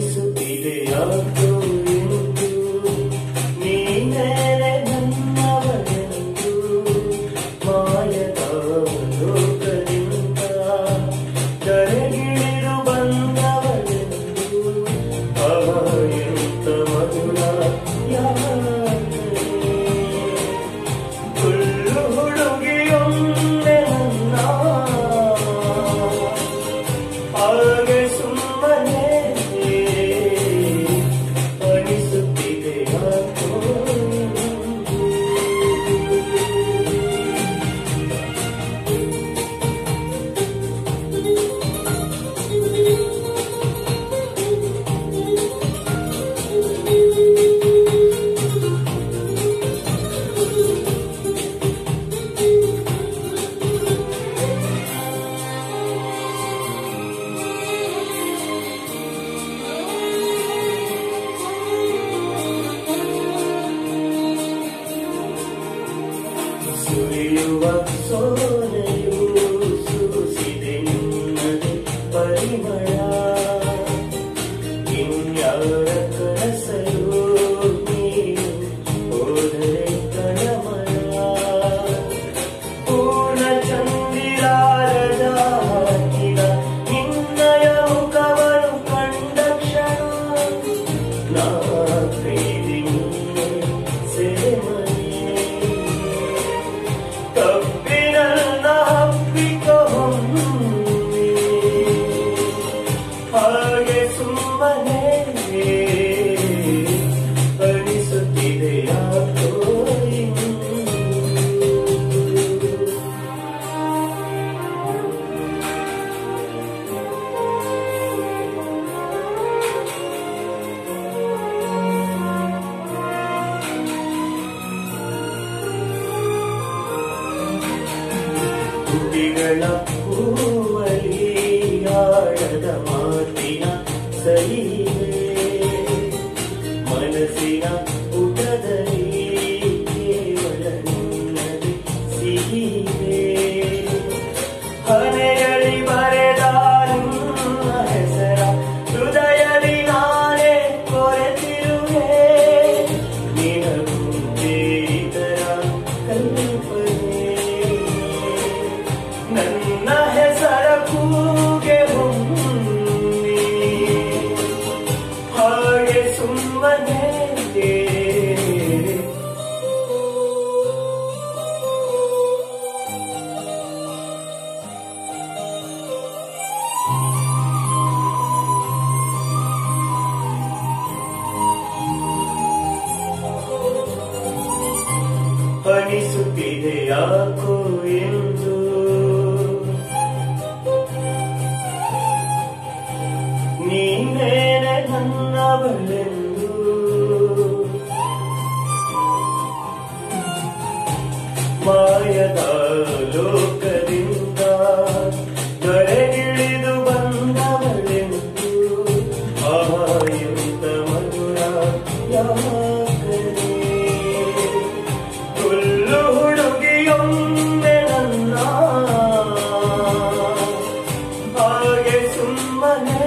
ಅನಿಸುತ್ತಿದೆ ಯಾಕೋ ಅಪ್ಸೋನೆಯು ಸೂಸಿದೆ ನಿನ್ನದೆ ಪರಿಮಳ ಇನ್ಯಾರ ಕನಸಲು ತುಟಿಗಳ ಹೂವಲಿ ಆಡದ ಮಾತಿನ ಸಲಿಗೆ ಮನಸ್ಸಿನ yakuin ಸುಮ್ಮನೆ